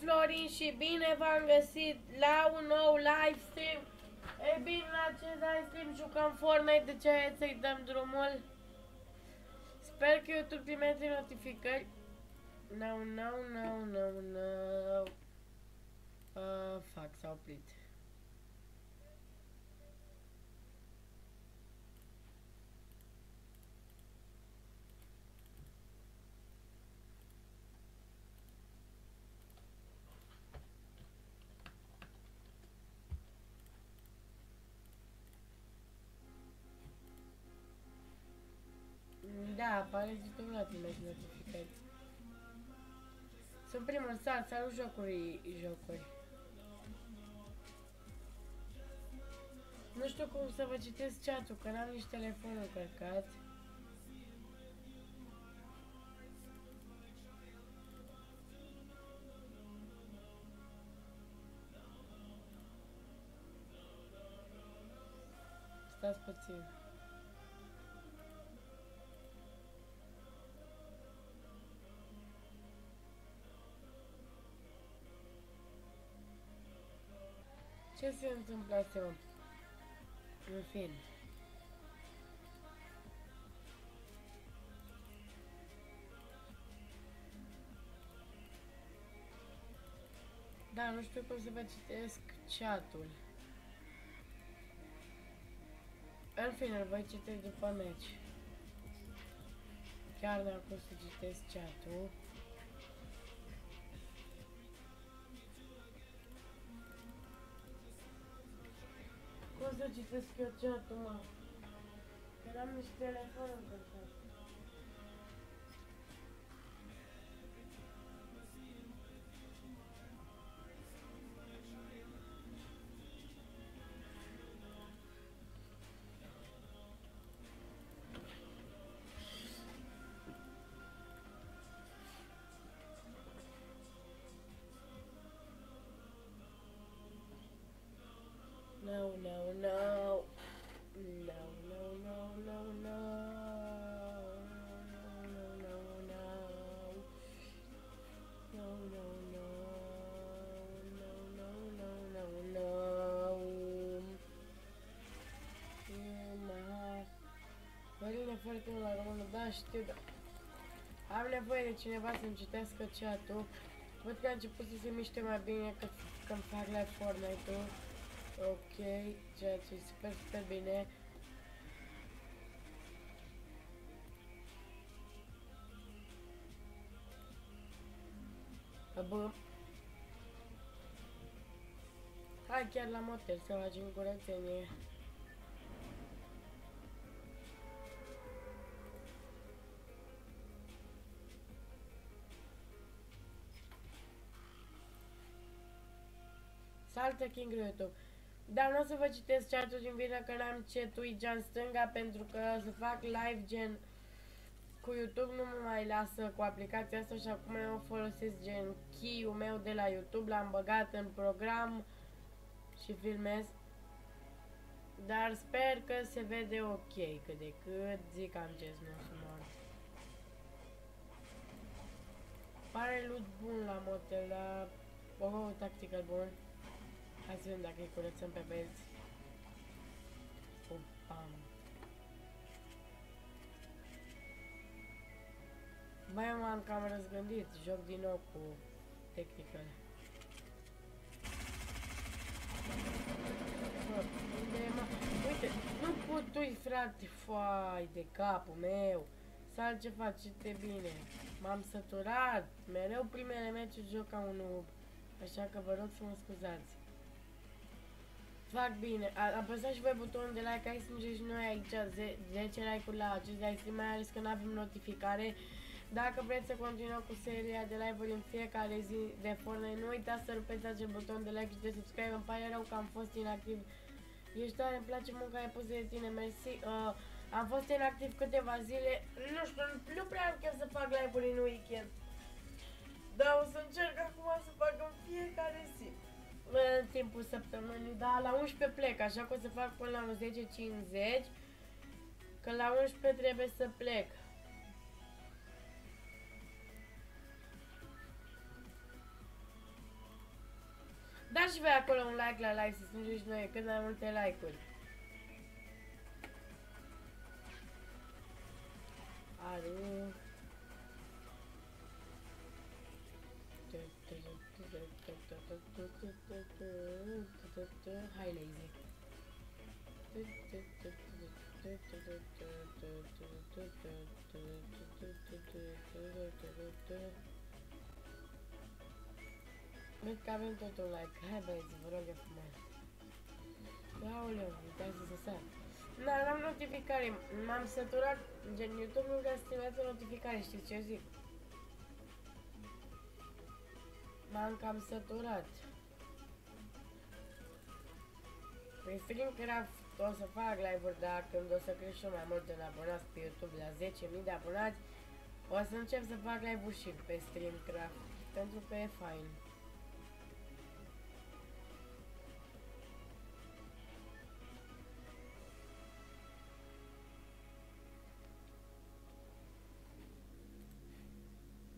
Florin și bine v-am găsit la un nou live stream. E bine, la acest live stream jucăm Fortnite, de ce hai să-i dăm drumul. Sper că YouTube trimite notificări. No, no, no, no, no. Uh, fuck, s-a oprit. Da, apare zic la tine notificări. Sunt primul sat, salut jocuri, jocuri. Nu știu cum să vă citesc chat-ul, că n-am nici telefonul cărcat. Stați puțin. Ce se întâmplă asta, mă? În fine. Da, nu știu cum să vă citesc chat-ul. În fine, îl voi citi după meci. Chiar dacă o să citesc chat-ul. Citesc eu chat-ul, mă? Că n-am nici telefonul încărcat. No, Mărine foarte mult la română, da, știu, da. Am nevoie de cineva să-mi citească chat-ul. Văd că a început să se miște mai bine că, când fac la Fortnite-ul. Ok, ceea ce e super, super bine. Bă. Hai chiar la motel să facem curățenie. Saltă King YouTube. Dar nu o să vă citesc chat-ul din vină că n-am chat în stânga pentru că să fac live gen cu YouTube nu mă mai lasă cu aplicația asta și acum eu folosesc gen key-ul meu de la YouTube, l-am băgat în program și filmez. Dar sper că se vede ok, cât de cât zic am ce să nu mor. Pare loot bun la motel, dar... Oh, tactical bun. Hai să vedem dacă îi curățăm pe băieți. Pam. Băi, m-am cam răzgândit. Joc din nou cu technical. Bă, unde e, mă? Uite, nu putui, frate, foai de capul meu. Să ce face bine. M-am săturat. Mereu primele meciuri joc ca un noob. Așa că vă rog să mă scuzați. Fac bine. Apăsați și voi butonul de like, hai să strângeți noi aici 10 like-uri la acest live stream, mai ales că nu avem notificare. Dacă vreți să continuăm cu seria de live-uri în fiecare zi de Fortnite, nu uitați să rupeți acel buton de like și de subscribe. Îmi pare rău că am fost inactiv. Ești tare, îmi place munca ai pus de tine, mersi. Uh, am fost inactiv câteva zile. Nu știu, nu prea am chef să fac live-uri în weekend. Dar o să încerc acum să fac în fiecare zi în timpul săptămânii, dar la 11 plec, așa că o să fac până la 10.50, că la 11 trebuie să plec. și voi acolo un like la live să strângem și noi cât mai multe like-uri. Aru. Hai, lazy. Cred că avem tot un like. Hai băieți, vă rog eu frumos. Aoleu, uitați să sar. Da, n-am notificare. M-am săturat. Gen, YouTube nu vrea să trimită notificare, știți ce zic? M-am cam săturat. Prin Streamcraft o să fac live-uri, dar când o să crești și mai mult de abonați pe YouTube la 10.000 de abonați, o să încep să fac live-uri și pe Streamcraft, pentru că e fain.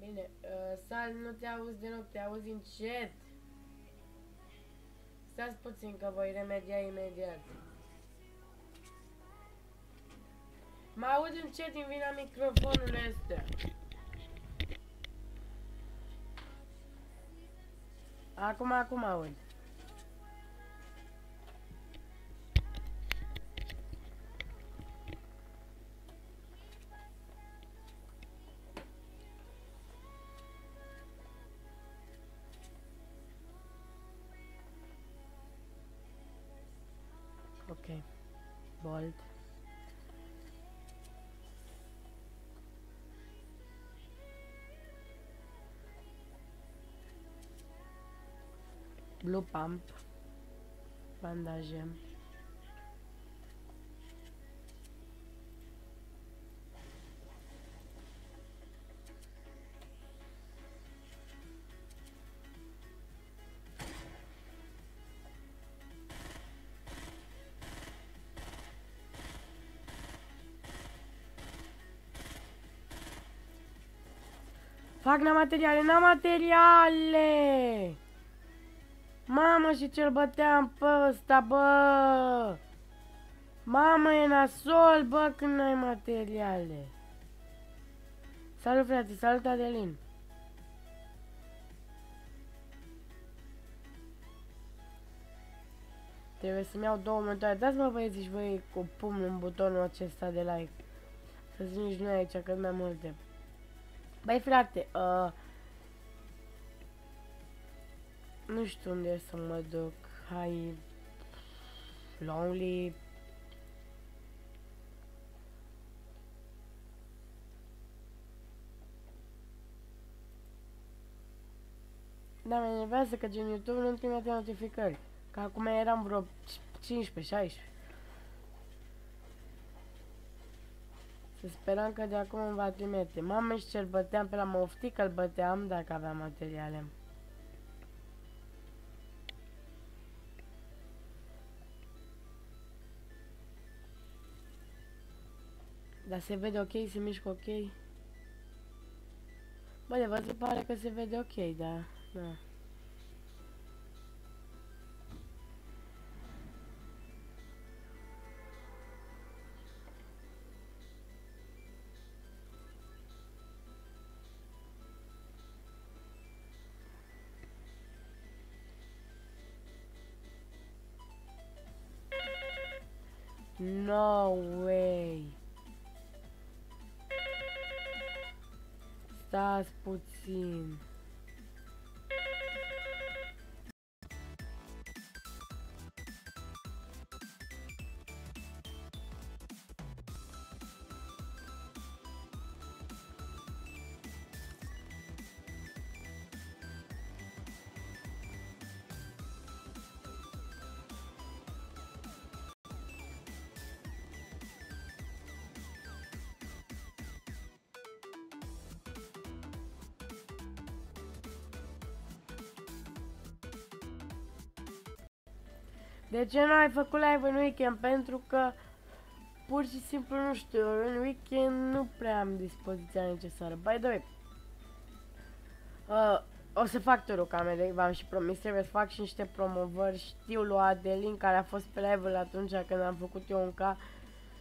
Bine, uh, Sal, nu te auzi deloc, te auzi încet. Stați puțin că voi remedia imediat. Mă aud încet din vina microfonului ăsta. Acum, acum aud. Ok. Bold. Blue pump. Bandaje. Fac na materiale, na materiale! Mamă, și ce-l băteam pe ăsta, bă! Mamă, e nasol, bă, când n-ai materiale. Salut, frate, salut, Adelin. Trebuie să-mi iau două motoare. Dați-mă băieți și voi cu pumnul în butonul acesta de like. Să zi noi aici cât mai multe. Băi frate, uh, nu știu unde să mă duc. Hai Lonely Da, mă enervează că gen YouTube nu trimite notificări. Că acum eram vreo 15-16. Să sperăm că de acum îmi va trimite. Mamă și ce-l băteam pe la moftic, îl băteam dacă aveam materiale. Dar se vede ok, se mișcă ok. Bă, de vă se pare că se vede ok, da. Da. No way. Stați puțin. De ce nu ai făcut live în weekend? Pentru că pur și simplu nu știu, în weekend nu prea am dispoziția necesară. By the way, uh, O să fac turul camerei, v-am și promis, trebuie să fac și niște promovări. Știu lui Adelin, care a fost pe live atunci când am făcut eu un ca.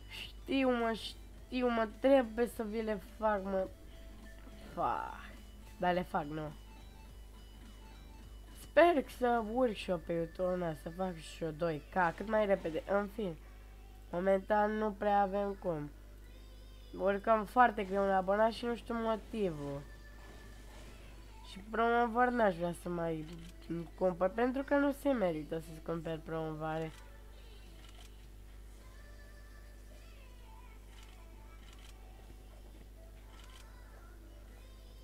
Știu, mă, știu, mă, trebuie să vi le fac, mă. Fac. Dar le fac, nu. Sper să urc și eu pe YouTube, să fac și eu 2K, cât mai repede. În fin, momentan nu prea avem cum. Urcăm foarte greu un abonat și nu știu motivul. Și promovări n-aș vrea să mai cumpăr, pentru că nu se merită să-ți cumperi promovare.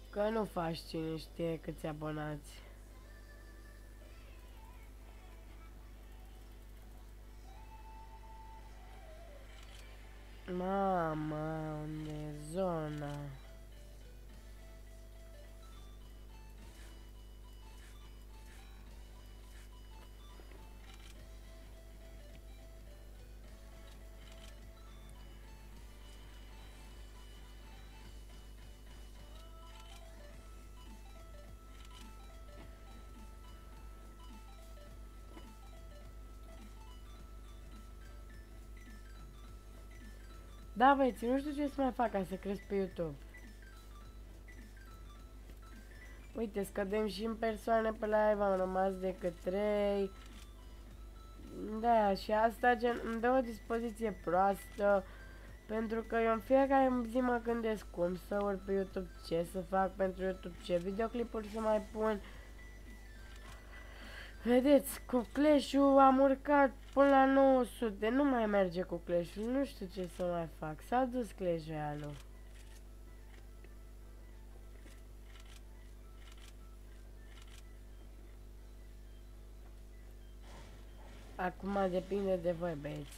Că nu faci cine știe câți abonați. Mama, unde e zona? Da, băieți, nu știu ce să mai fac ca să cresc pe YouTube. Uite, scădem și în persoane pe live, am rămas decât 3. Da, și asta gen, îmi dă o dispoziție proastă. Pentru că eu în fiecare zi mă gândesc cum să urc pe YouTube, ce să fac pentru YouTube, ce videoclipuri să mai pun. Vedeți, cu clash am urcat până la 900, nu mai merge cu clash nu știu ce să mai fac, s-a dus clash Acum depinde de voi, băieți.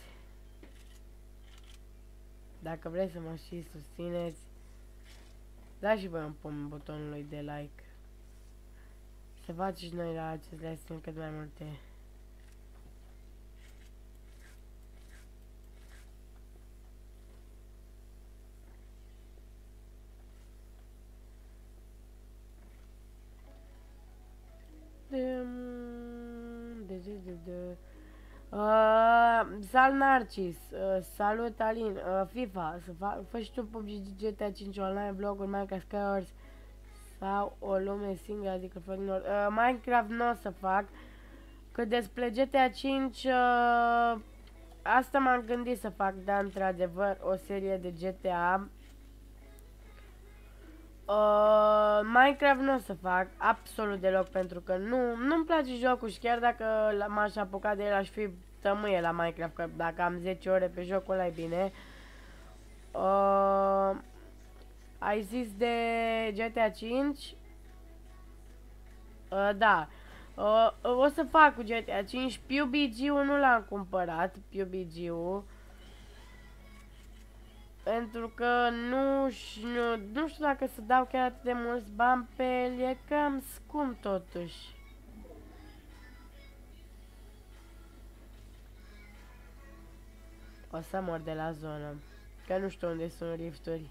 Dacă vreți să mă și susțineți, dați și voi un butonul de like. Să faceți noi la acest lesson cât mai multe. De, de, de, de. Uh, sal Narcis, uh, salut Alin, uh, FIFA, să fac, fă și tu PUBG GTA 5 online, vloguri, Minecraft Skywars sau o lume singură, adică fără uh, Minecraft nu o să fac, că despre GTA 5 uh, asta m-am gândit să fac, dar într-adevăr o serie de GTA Uh, Minecraft nu o să fac absolut deloc pentru că nu, nu-mi place jocul și chiar dacă m-aș apuca de el aș fi tămâie la Minecraft, că dacă am 10 ore pe jocul ăla e bine. Uh, ai zis de GTA 5? Uh, da. Uh, o să fac cu GTA 5. PUBG-ul nu l-am cumpărat, PUBG-ul. Pentru că nu, nu, nu știu dacă să dau chiar atât de mulți bani pe el, e cam scump totuși. O să mor de la zonă, că nu știu unde sunt rifturi.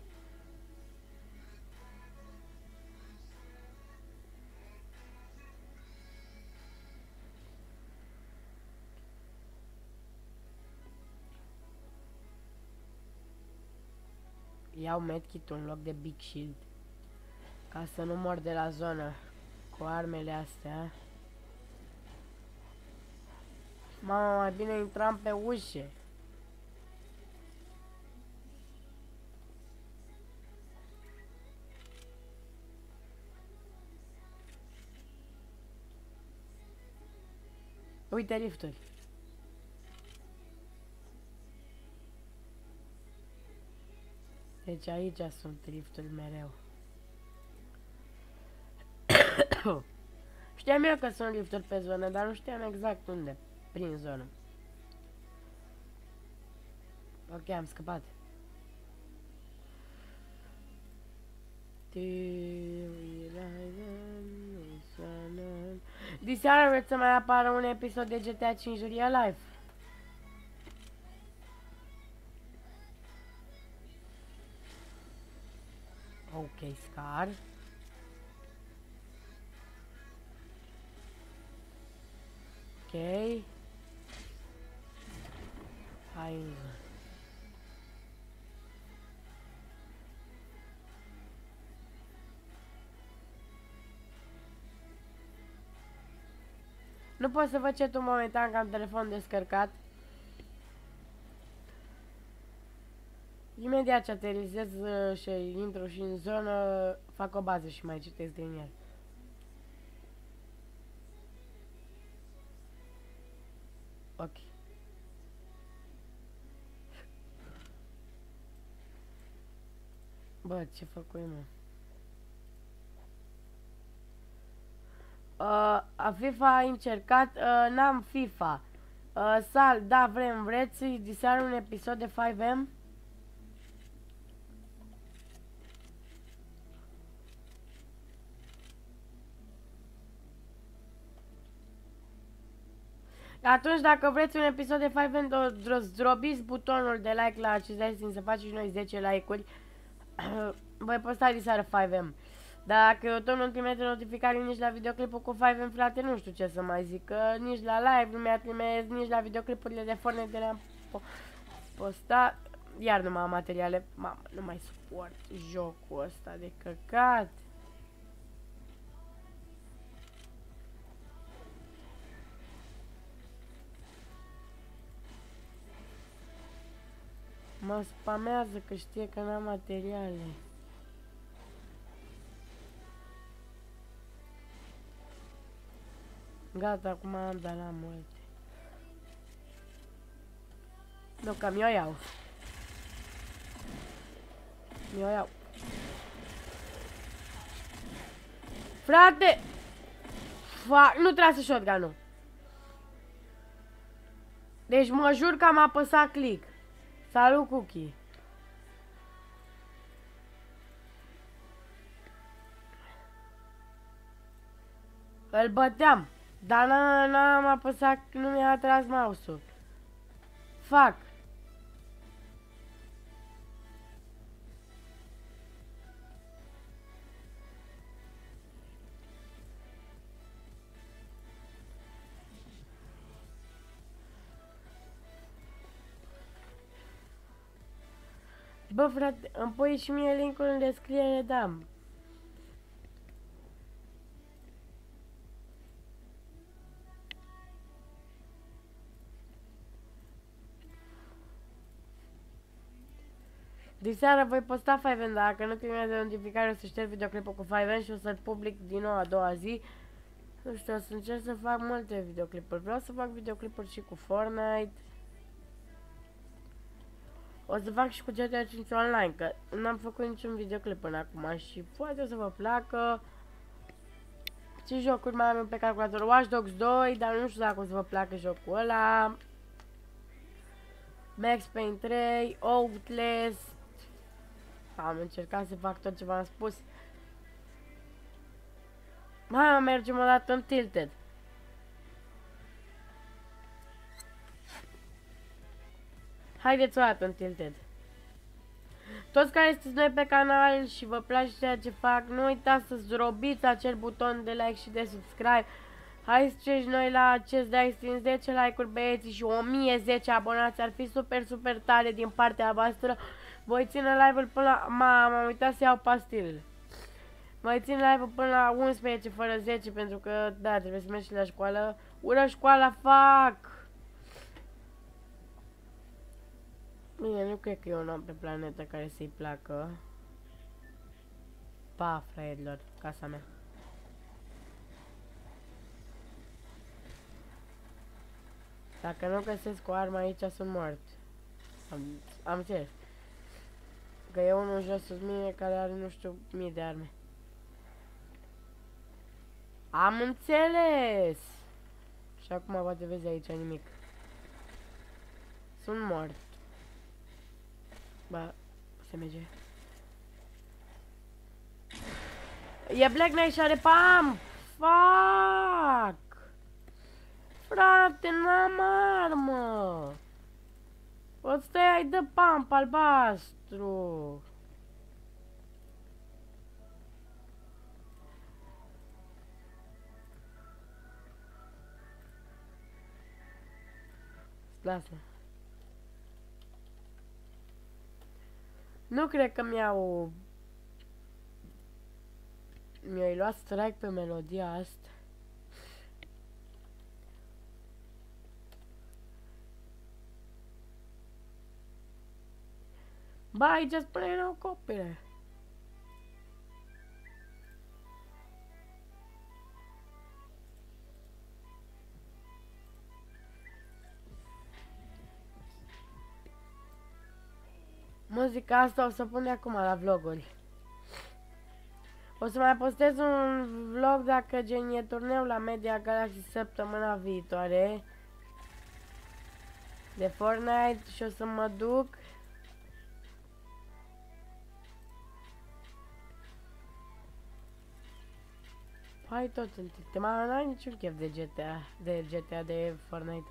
Iau medkit în loc de Big Shield. Ca să nu mor de la zonă cu armele astea. Mama, mai bine intram pe ușe. Uite lifturi. Deci aici sunt drifturi mereu. știam eu că sunt lifturi pe zonă, dar nu știam exact unde. Prin zonă. Ok, am scăpat. Diseară vreți să mai apară un episod de GTA 5 Real Life? ok, Scar. Ok. Hai. Nu pot să văd ce tu momentan că am telefon descărcat. Imediat ce aterizez uh, și intru și în zonă, fac o bază și mai citesc din el. Ok. Bă, ce făcui, mă? Uh, FIFA a încercat, uh, n-am FIFA. Uh, Sal, da, vrem, vreți să-i diseară un episod de 5M? Atunci, dacă vreți un episod de 5M, zdrobiți butonul de like la acest live să facem și noi 10 like-uri. Voi posta diseară 5M. Dacă eu tot nu trimite notificare nici la videoclipul cu 5M, frate, nu știu ce să mai zic. Că nici la live nu mi-a trimis, nici la videoclipurile de Fortnite de le-am po postat. Iar nu am materiale. Mamă, nu mai suport jocul ăsta de căcat. Mă spamează că știe că n-am materiale. Gata, acum am dat la multe. Nu, că mi-o iau. Mi-o iau. Frate! Fac, nu trebuie să shotgun-ul. Deci mă jur că am apăsat click. Salut, Cookie. Îl băteam. Dar n-am apăsat, nu mi-a atras mouse-ul. Fac. Bă, frate, îmi pui și mie linkul în descriere, da. Diseară voi posta 5 dacă nu primează notificare o să șterg videoclipul cu 5 și o să-l public din nou a doua zi. Nu știu, o să încerc să fac multe videoclipuri. Vreau să fac videoclipuri și cu Fortnite. O să fac și cu GTA 5 Online, că n-am făcut niciun videoclip până acum și poate o să vă placă. Ce jocuri mai am pe calculator? Watch Dogs 2, dar nu știu dacă o să vă placă jocul ăla. Max Payne 3, Outlast, am încercat să fac tot ce v-am spus. Mai mergem o dată în Tilted. Haideți o dată în Tilted. Toți care sunteți noi pe canal și vă place ceea ce fac, nu uitați să zrobiți acel buton de like și de subscribe. Hai să cești noi la acest de strâns 10 like-uri băieții și 1010 abonați. Ar fi super, super tare din partea voastră. Voi ține live-ul până la... Ma, m-am uitat să iau pastilele. Mai țin live-ul până la 11 fără 10 pentru că, da, trebuie să mergi la școală. Ură școala, fac! Bine, nu cred că e un om pe planetă care să-i placă. Pa, fraierilor, casa mea. Dacă nu găsesc o armă aici, sunt mort. Am, am înțeles. Că e unul jos sus mine care are nu știu mii de arme. Am înțeles! Și acum poate vezi aici nimic. Sunt mort. Ba, se merge. E Black Knight și are pam! Fuck! Frate, n-am armă! O stai de pamp albastru. Lasă. Nu cred că mi-au... Mi-ai luat strike pe melodia asta. Ba, aici spune nou copile. Muzica asta o să pun acum la vloguri. O să mai postez un vlog dacă gen e turneu la Media Galaxy săptămâna viitoare de Fortnite și o să mă duc Hai tot în te n-ai niciun chef de GTA, de GTA de Fortnite.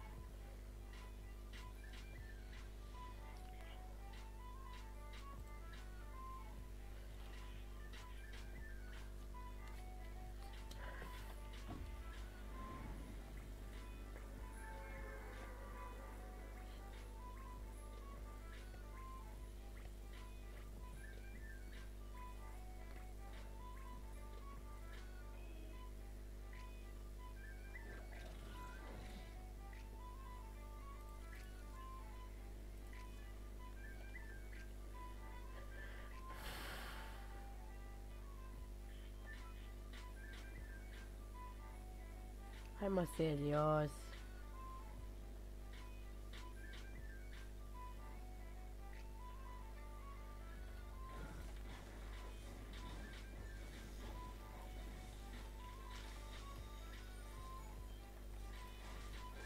Hai mă, serios.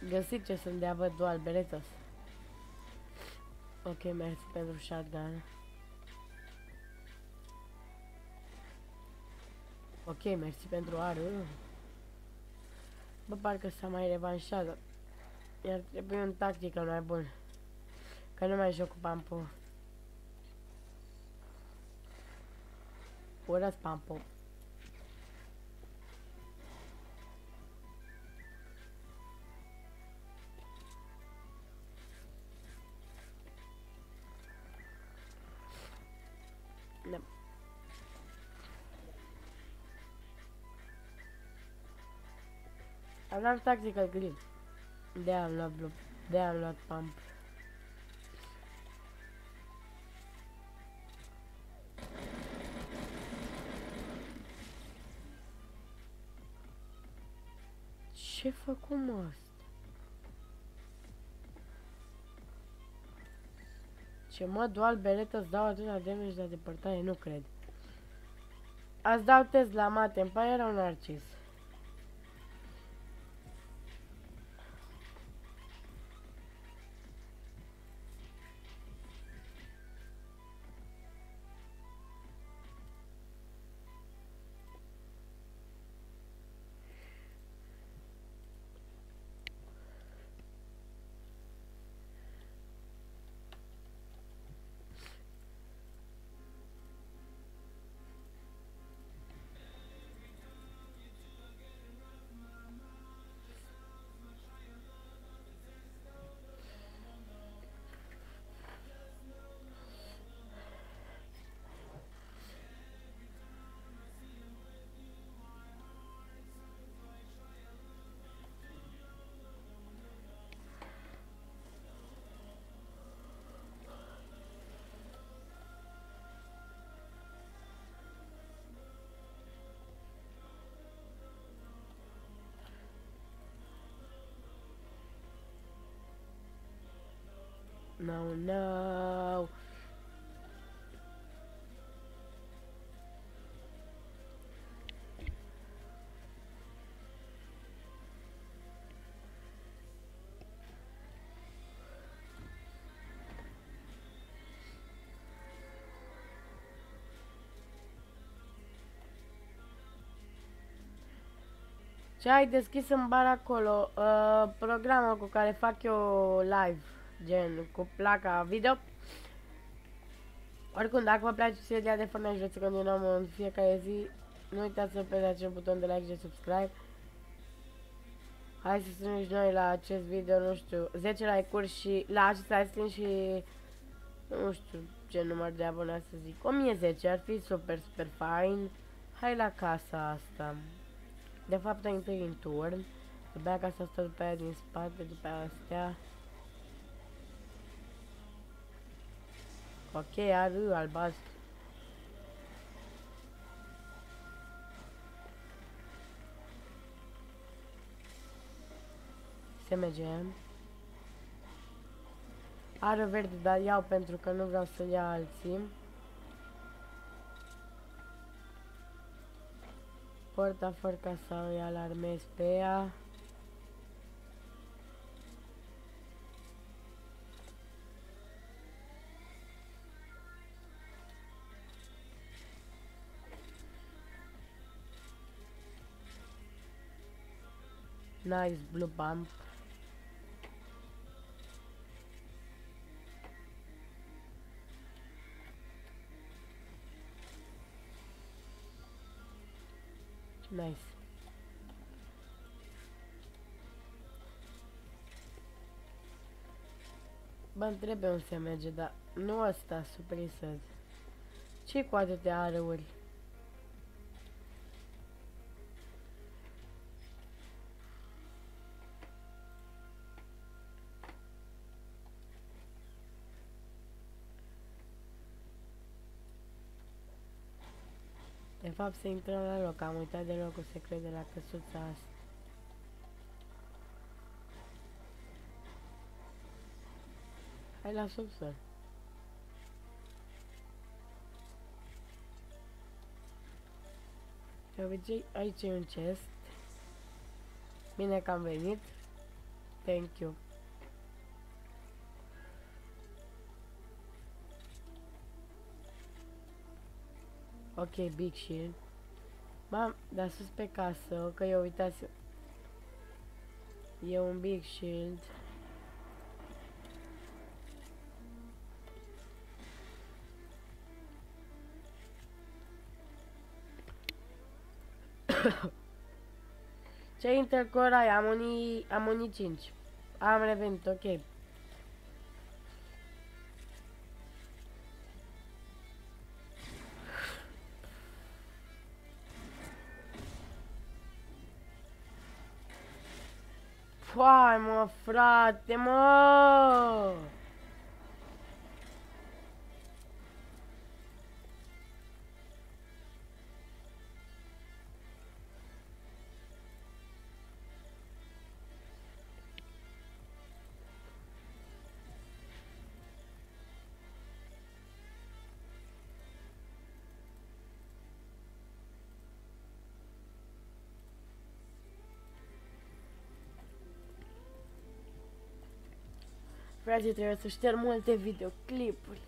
Găsit ce să-mi dea văd dual beretos. Ok, mersi pentru shotgun. Ok, mersi pentru arul. Bă, parcă s-a mai revanșat. Iar trebuie un tactică mai bun. Că nu mai joc cu Pampo. Urăs Pampo. Aveam tactical grip. De am luat blue. De am luat pump. Ce făcut asta? Ce mă, dual bereta îți dau atâta damage de depărtare? Nu cred. Ați dau test la mate, îmi pare rău narcis. No, no. Ce ai deschis în bar acolo? Uh, programul cu care fac eu live gen cu placa video. Oricum, dacă vă place seria de Fortnite și vreți să continuăm în fiecare zi, nu uitați să apăsați acel buton de like și de subscribe. Hai să strângem și noi la acest video, nu știu, 10 like-uri și la acest live și nu știu ce număr de abonați să zic. 1010 ar fi super, super fain. Hai la casa asta. De fapt, ai întâi în turn. După aia casa asta, după aia din spate, după aia astea. Ok, are albastru. SMG. Are verde, dar iau pentru că nu vreau să ia alții. Porta fără ca să îi alarmez pe ea. Nice blue bump. Nice. Bă, îmi trebuie un SMG, dar nu ăsta, suprisat. ce cu atâtea areuri? Fapt, să intrăm la loc. Am uitat de locul secret de la căsuța asta. Hai la subsol. De obicei, aici e un chest. Bine că am venit. Thank you. Ok, Big Shield. Mam, dar sus pe casă, că eu uitați. E un Big Shield. Ce intercore ai? Am unii, am unii 5. Am revenit, ok. Foai, mă, frate, Frate, trebuie să șterg multe videoclipuri.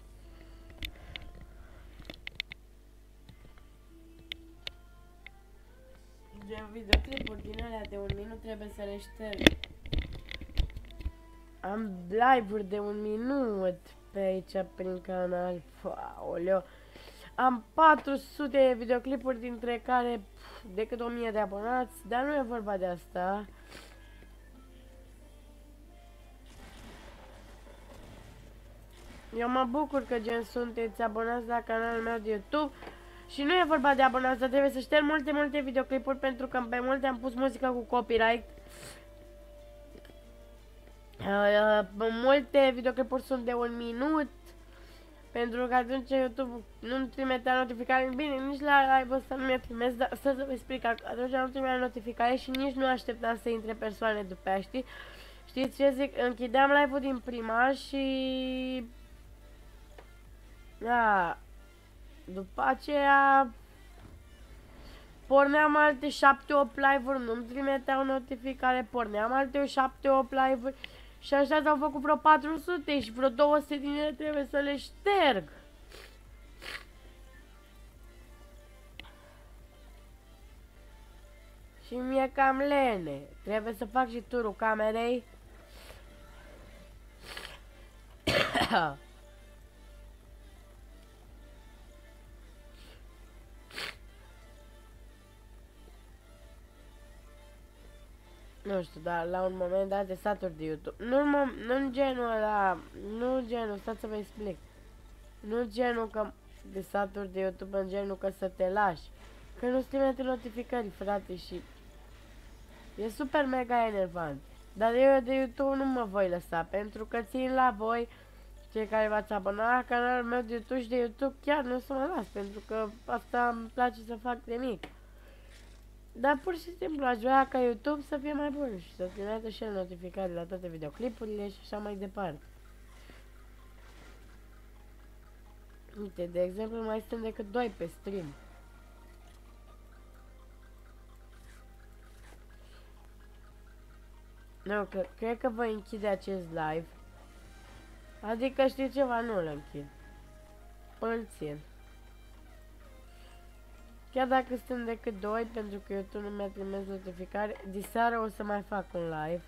Gen videoclipuri din alea de un minut trebuie să le șterg. Am live-uri de un minut pe aici prin canal. Aoleo. Am 400 de videoclipuri dintre care pf, decât 1000 de abonați, dar nu e vorba de asta. Eu mă bucur că gen sunteți abonați la canalul meu de YouTube și nu e vorba de abonați, dar trebuie să șterg multe, multe videoclipuri pentru că pe multe am pus muzică cu copyright. Uh, uh, multe videoclipuri sunt de un minut pentru că atunci YouTube nu-mi trimitea notificare Bine, nici la live ăsta nu mi-a trimis Dar să vă explic Atunci nu trimitea notificare și nici nu așteptam să intre persoane după aia, știi? Știți ce zic? Închideam live-ul din prima și da. După aceea porneam alte 7-8 live-uri, nu-mi trimiteau notificare, porneam alte 7-8 live-uri și așa s-au făcut vreo 400 și vreo 200 din ele trebuie să le șterg. Și mie cam lene. Trebuie să fac și turul camerei. nu știu, dar la un moment dat de saturi de YouTube. Nu, nu în genul ăla, nu genul, stați să vă explic. Nu genul că de saturi de YouTube, în genul că să te lași. Că nu trimite notificări, frate, și e super mega enervant. Dar eu de YouTube nu mă voi lăsa, pentru că țin la voi cei care v-ați abonat la canalul meu de YouTube și de YouTube chiar nu o să mă las, pentru că asta îmi place să fac de mic. Dar pur și simplu aș vrea ca YouTube să fie mai bun și să trimită și el notificări la toate videoclipurile și așa mai departe. Uite, de exemplu, mai sunt decât doi pe stream. Nu, că, cred că voi închide acest live. Adică știi ceva, nu-l închid. Îl țin. Chiar dacă sunt decât doi, pentru că YouTube nu mi-a trimis notificare, diseară o să mai fac un live.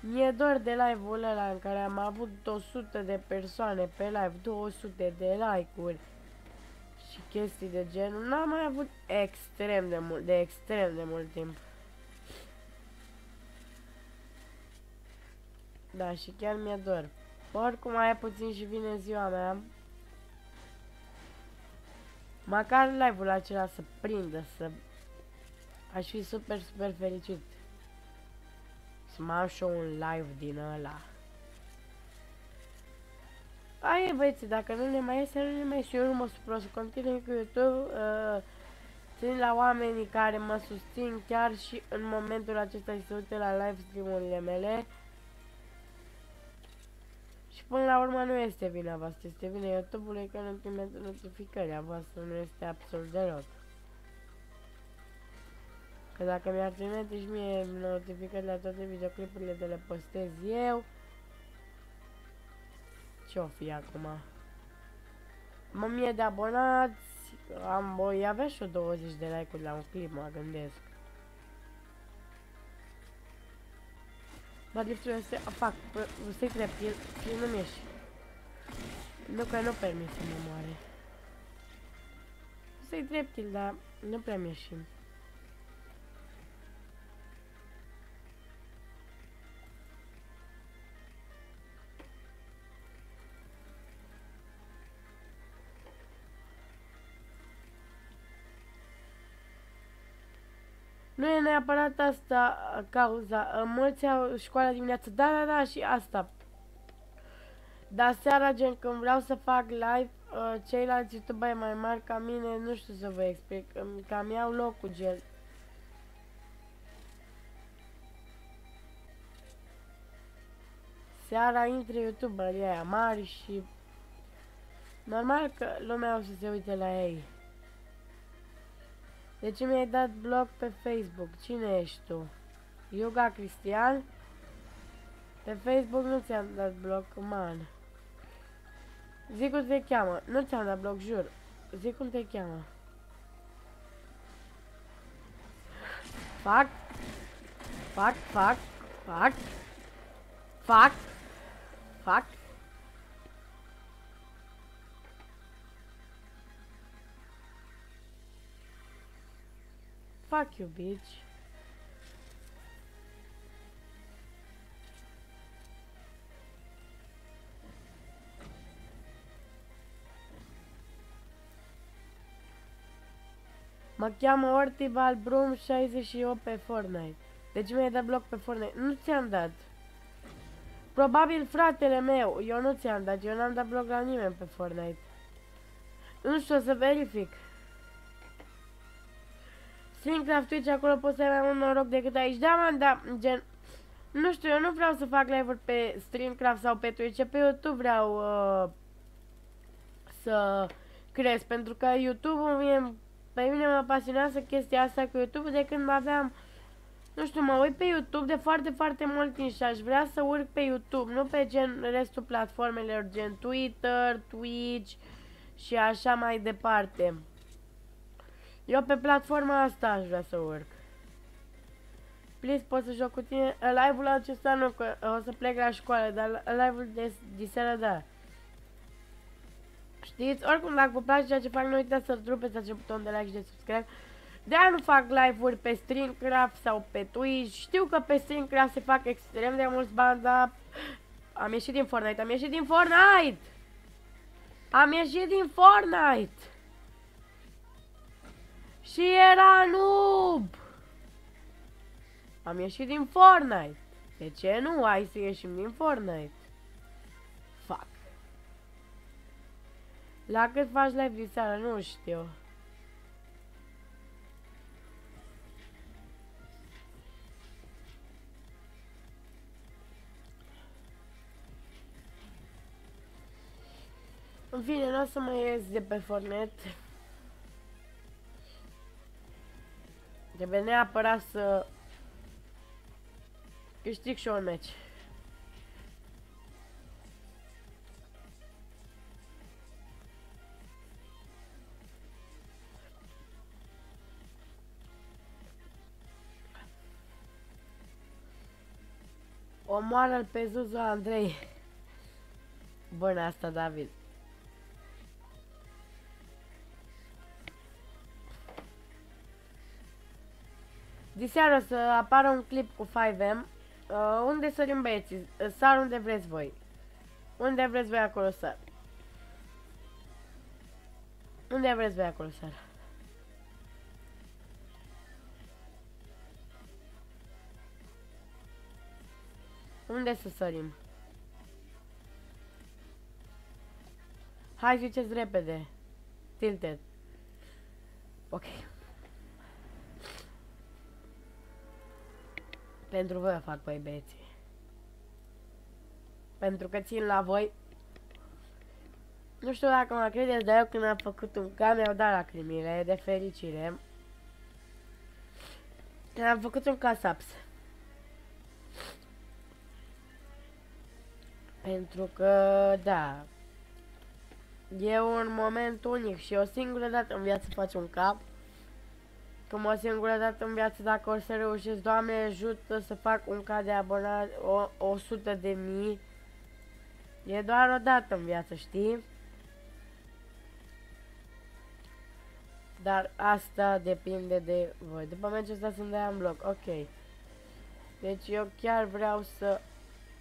Mi-e dor de live-ul ăla în care am avut 100 de persoane pe live, 200 de like-uri și chestii de genul. N-am mai avut extrem de mult, de extrem de mult timp. Da, și chiar mi-e dor. Oricum mai e puțin și vine ziua mea. Măcar live-ul acela să prindă, să... Aș fi super, super fericit. Să mai am și un live din ăla. Aia băieți, dacă nu ne mai iese, nu ne mai iese. Eu nu mă supăr să continui cu YouTube. Uh, țin la oamenii care mă susțin chiar și în momentul acesta să uite la live stream-urile mele. Și până la urmă nu este vina voastră, este vina YouTube-ului că nu trimite notificări, a voastră nu este absolut deloc. Că dacă mi-ar trimite și mie notificări la toate videoclipurile de le postez eu, ce-o fi acum? Am 1000 de abonați, am, voi avea și o 20 de like-uri la un clip, mă gândesc. Mă driftul să fac, să-i trept, el, el nu-mi ieși. Nu că nu permis să mă moare. Să-i drept el, dar nu prea mi ieșim. Nu e neapărat asta cauza. Mulți au școala dimineață. Da, da, da, și asta. Dar seara, gen, când vreau să fac live, uh, ceilalți youtuberi mai mari ca mine, nu știu să vă explic, cam iau locul, gen. Seara intră youtuberii aia mari și normal că lumea o să se uite la ei. De ce mi-ai dat blog pe Facebook? Cine ești tu? Yoga Cristian? Pe Facebook nu ți-am dat blog, man. Zic cum te cheamă. Nu ți-am dat blog, jur. Zic cum te cheamă. Fac. Fac, fac, fac. Fac. Fac. Fuck you, bitch. Mă cheamă Ortibal Brum 68 pe Fortnite. Deci mi-ai dat bloc pe Fortnite. Nu ți-am dat. Probabil fratele meu. Eu nu ți-am dat. Eu n-am dat bloc la nimeni pe Fortnite. Nu știu, o să verific. Streamcraft Twitch, acolo poți să ai mai mult noroc decât aici. Da, man, da, gen... Nu știu, eu nu vreau să fac live-uri pe Streamcraft sau pe Twitch, pe YouTube vreau uh, să cresc, pentru că YouTube-ul pe mine mă pasionează chestia asta cu YouTube de când aveam, nu știu, mă uit pe YouTube de foarte, foarte mult timp și aș vrea să urc pe YouTube, nu pe gen restul platformelor, gen Twitter, Twitch și așa mai departe. Eu pe platforma asta aș vrea să urc. Please, pot să joc cu tine? Live-ul acesta nu, că o să plec la școală, dar live-ul de, de seara, da. Știți? Oricum, dacă vă place ceea ce fac, nu uitați să rupeți acel buton de like și de subscribe. De-aia nu fac live-uri pe StreamCraft sau pe Twitch. Știu că pe StreamCraft se fac extrem de mulți bani, dar... Am ieșit din Fortnite, am ieșit din Fortnite! Am ieșit din Fortnite! Și era noob! Am ieșit din Fortnite. De ce nu? Hai să ieșim din Fortnite. Fuck. La cât faci live din seara? Nu știu. În fine, nu o să mai ies de pe Fortnite. Trebuie neapărat să câștig și un meci. Omoară-l pe Zuzu Andrei. Bună asta, David. Diseară să apară un clip cu 5M. Uh, unde sărim băieții? Uh, sar unde vreți voi. Unde vreți voi acolo sar. Unde vreți voi acolo sar. Unde să sărim? Hai ziceți repede. Tilted. Ok. Pentru voi o fac, băi băieții. Pentru că țin la voi. Nu știu dacă mă credeți, dar eu când am făcut un cam mi-au dat lacrimile de fericire. Când am făcut un casaps. Pentru că, da, e un moment unic și o singură dată în viață faci un cap. Cum o singură dată în viață, dacă o să reușesc, Doamne ajută să fac un ca de abonat, o, 100 de mii. E doar o dată în viață, știi? Dar asta depinde de voi. După meciul ăsta sunt de am bloc. Ok. Deci eu chiar vreau să...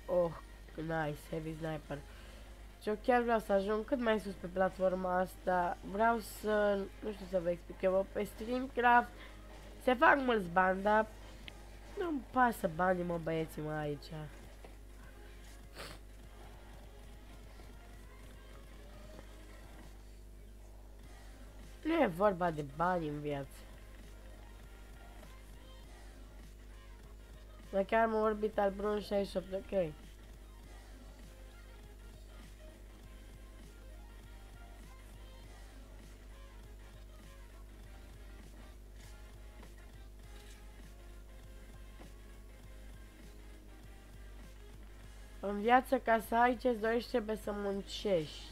Oh, nice, heavy sniper. Deci eu chiar vreau să ajung cât mai sus pe platforma asta. Vreau să... Nu știu să vă explic. Eu pe StreamCraft se fac mulți bani, dar... Nu-mi pasă banii, mă, băieții, mă, aici. Nu e vorba de bani în viață. Dar chiar mă orbital brun 68, ok. În viață, ca să ai ce-ți dorești, trebuie să muncești.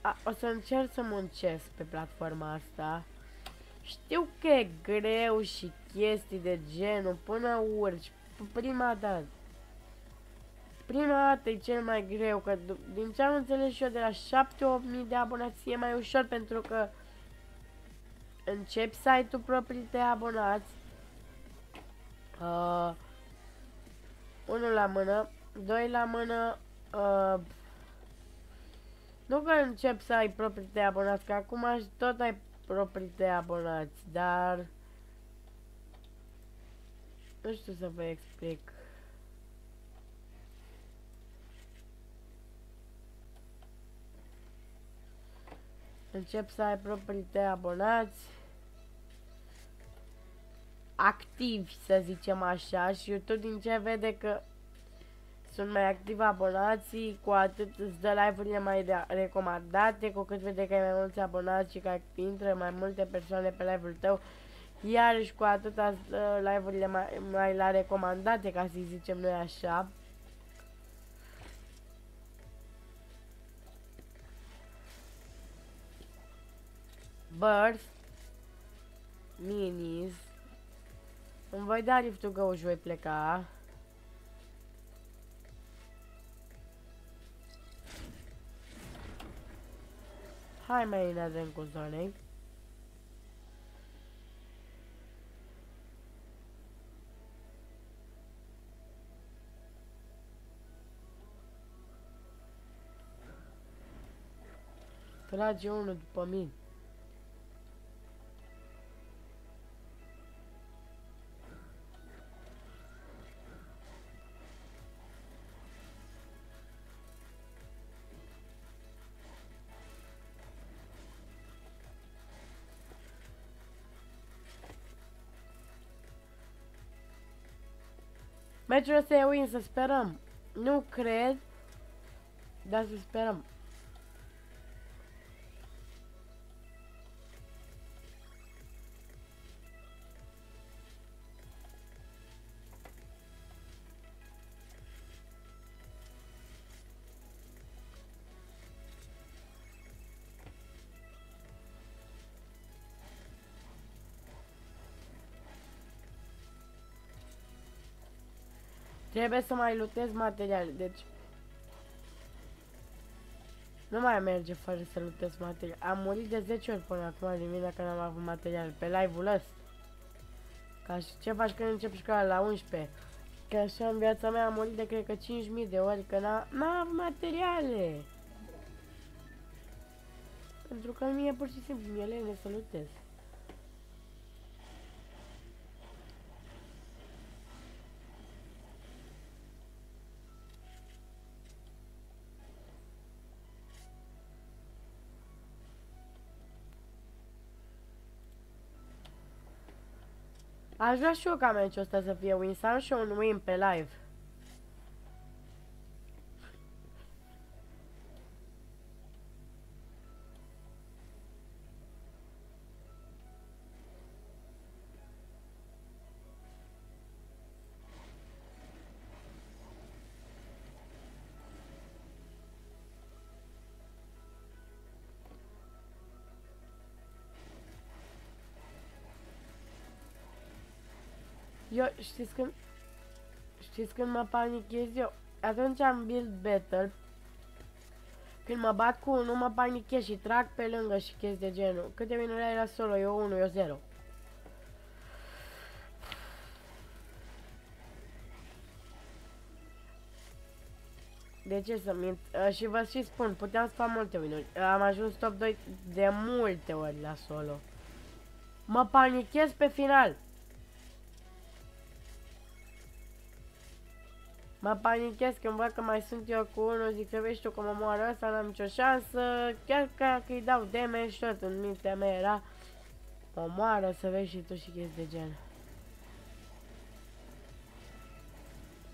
A, o să încerc să muncesc pe platforma asta. Știu că e greu și chestii de genul până urci. Prima dată. Prima dată e cel mai greu, că din ce am înțeles și eu de la 7-8 mii de abonați e mai ușor pentru că începi site-ul proprii de abonați. Uh, unul la mână, doi la mână, uh, nu că încep să ai proprii de abonați, că acum tot ai proprii de abonați, dar nu știu să vă explic. Încep să ai proprii de abonați activi, să zicem așa, și YouTube din ce vede că sunt mai activi abonații, cu atât îți dă live-urile mai de recomandate, cu cât vede că ai mai mulți abonați și că intră mai multe persoane pe live-ul tău, iarăși cu atât îți dă live-urile mai, mai la recomandate, ca să zicem noi așa. Birth Minis Îmi voi da lift go și voi pleca. Hai mai ne dăm cu Sonic. Trage unul după mine. Meciul ăsta e win, să sperăm. Nu cred, dar să sperăm. Trebuie să mai lutez materiale, deci... Nu mai merge fără să lutez materiale. Am murit de 10 ori până acum din mine că n-am avut materiale pe live-ul ăsta. Ca și ce faci când începi școala la 11? Că așa în viața mea am murit de cred că 5.000 de ori că n-am avut materiale. Pentru că mie pur și simplu mi-e lene să lutez. Aș vrea și eu ca meciul ăsta să fie win, să am și un win pe live. Eu, știți când... Știți când mă panichez eu? Atunci am build battle. Când mă bat cu unul, mă panichez și trag pe lângă și chestii de genul. Câte minute ai la solo? Eu 1, eu 0. De ce să mint? Uh, și vă și spun, puteam să fac multe winuri. Uh, am ajuns top 2 de multe ori la solo. Mă panichez pe final. Mă panichez când văd că mai sunt eu cu unul, zic să vezi tu cum mă moară ăsta, n-am nicio șansă, chiar că îi dau damage tot în mintea mea era, mă moară să vezi și tu și chestii de gen.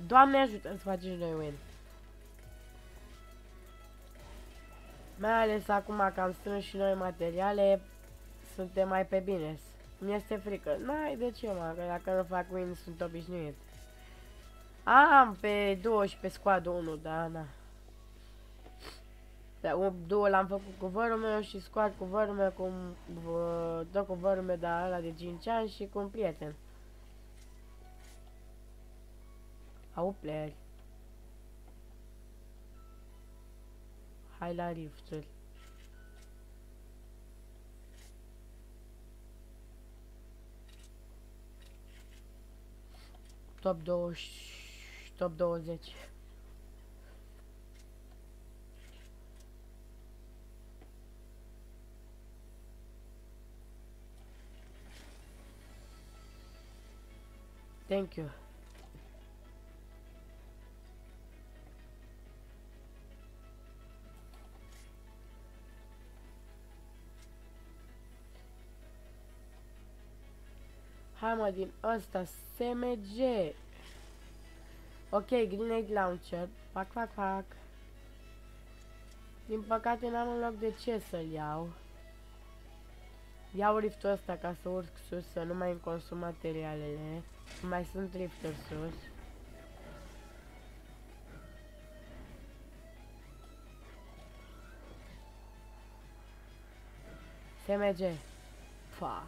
Doamne ajută să faci și noi win. Mai ales acum că am strâns și noi materiale, suntem mai pe bine. Mi-este frică. N-ai de ce, mă, că dacă nu fac win sunt obișnuit. Am pe 12 squad 1, da, na. Da, două l-am făcut cu vărul meu și squad cu vărul meu, cu, tot cu vărul meu, dar ăla de 5 ani și cu un prieten. Au player. Hai la rifturi. Top 20 top 20. Thank you. Hai mă din ăsta SMG Ok, Grenade Launcher. Fac, fac, fac. Din păcate n-am un loc de ce să-l iau. Iau riftul ăsta ca să urc sus, să nu mai consum materialele. Mai sunt rifturi sus. SMG. Fa.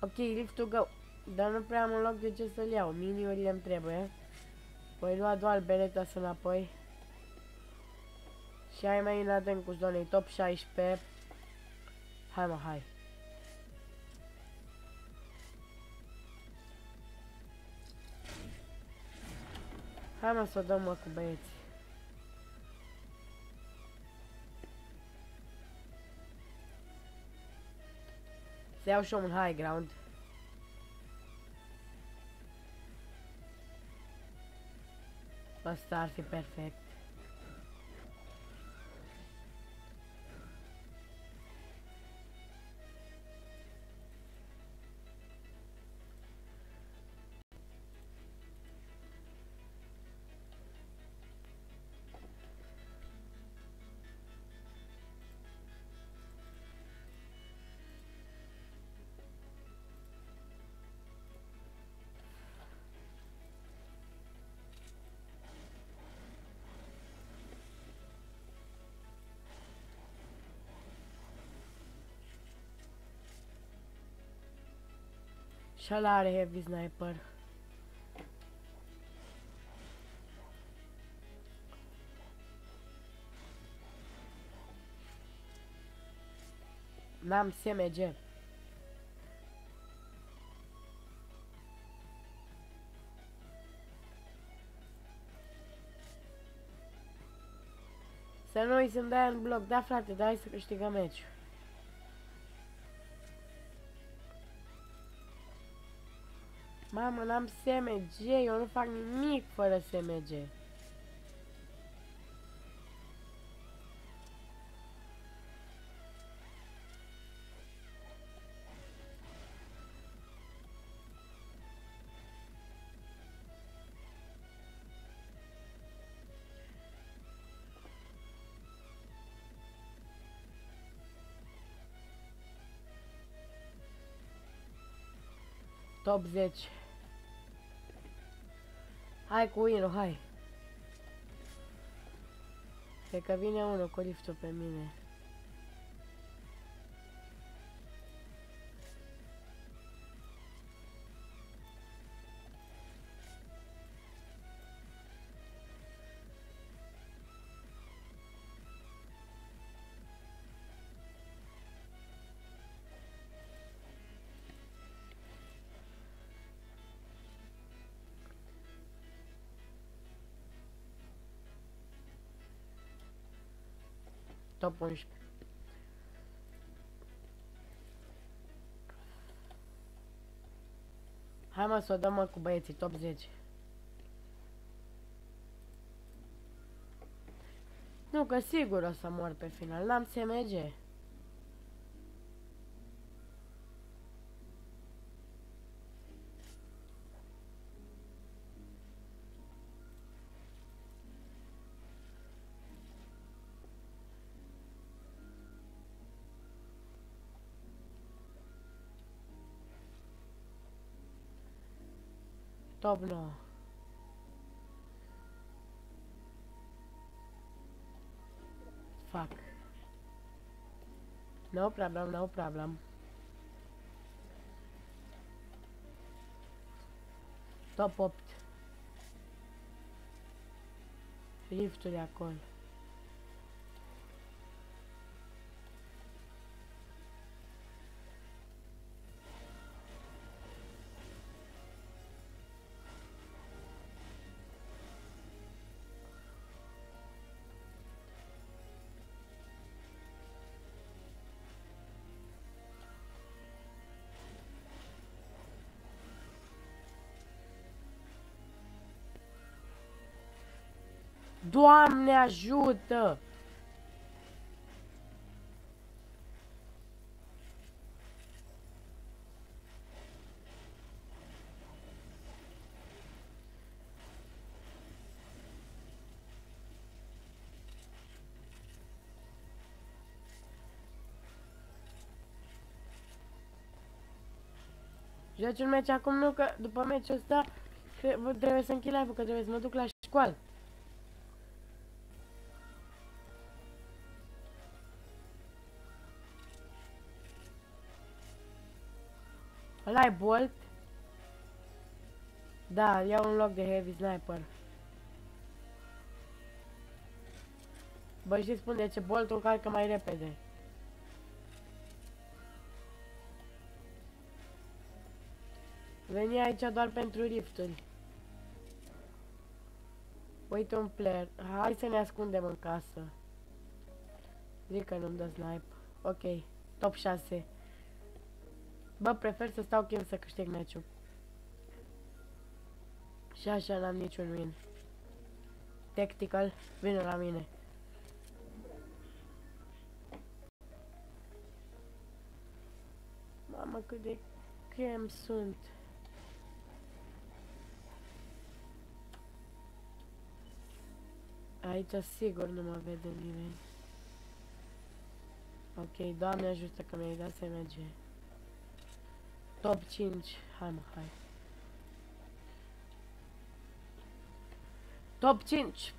Ok, riftul go. Dar nu prea am un loc de ce să-l iau. Miniurile îmi trebuie. Voi lua doar bereta să înapoi. Și ai mai în adânc cu zonei top 16. Hai mă, hai. Hai mă să o dăm mă cu băieții. Se iau și un high ground. Asta ar Și ăla are heavy sniper. N-am SMG. Să nu i să-mi dai în bloc. Da, frate, dai să câștigăm meciul. Mamă, n-am SMG, eu nu fac nimic fără SMG. Top 10 Hai cu Ino, hai. Cred că vine unul cu liftul pe mine. Top 11. Hai mă să o dăm mă cu băieții, top 10. Nu, că sigur o să mor pe final, n-am SMG. Top 9. Fuck. No problem, no problem. Top 8. Lifturi acolo. Doamne ajută! Joci un meci acum, nu că după meciul ăsta trebuie să închid live că trebuie să mă duc la școală. Ăla ai bolt? Da, iau un loc de heavy sniper. Bă, și spun de ce boltul calcă mai repede. Veni aici doar pentru rifturi. Uite un player. Hai să ne ascundem în casă. Zic că nu-mi dă snipe. Ok. Top 6. Bă, prefer să stau chem să câștig meciul. Și așa n-am niciun win. Tactical, vine la mine. Mamă, cât de chem sunt. Aici sigur nu mă vede nimeni. Ok, doamne ajută că mi-ai dat SMG. Top 5. Hai mă, hai. Top 5.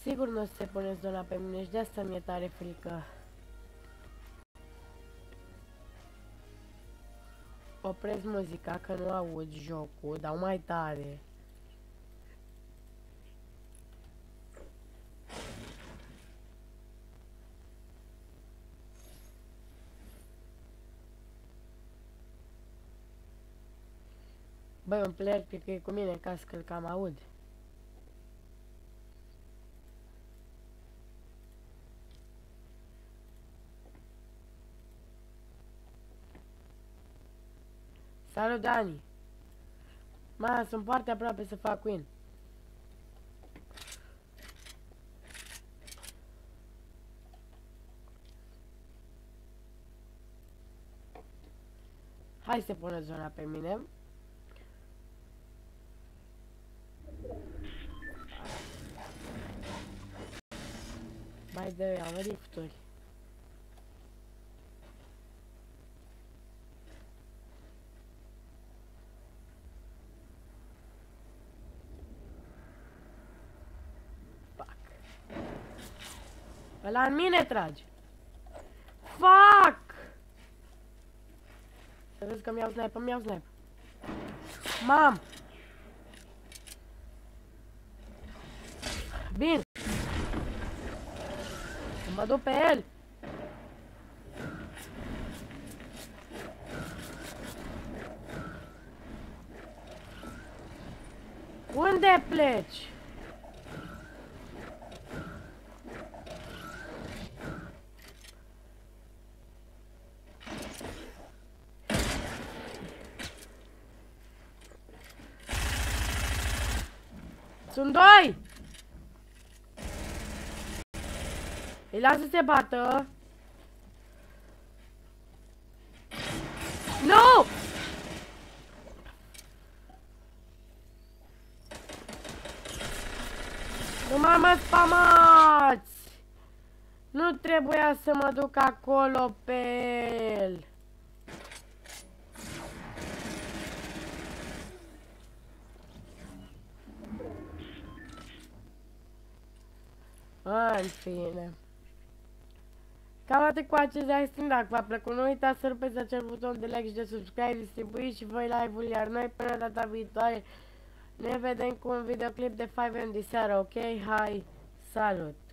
Sigur nu o să se puneți zona pe mine și de asta mi-e tare frică. Opresc muzica că nu aud jocul, dau mai tare. Băi, un player cred că e cu mine ca să-l cam aud. Salut, Dani! Ma, sunt foarte aproape să fac win. Hai să pună zona pe mine. Mai de am rifturi. Ăla în mine trage. Fuck! Să vezi că mi-au sniper, mi-au sniper. Mam! Bine! Să mă duc pe el! Unde pleci? Sunt doi! Îi lasă să se bată. Nu! Nu mă mă spamați! Nu trebuia să mă duc acolo pe el. În fine. Cam atât cu acest live stream, dacă v-a plăcut, nu uitați să rupeți acel buton de like și de subscribe, distribuiți și voi live-ul, iar noi până data viitoare ne vedem cu un videoclip de 5 ani de seară, ok? Hai, salut!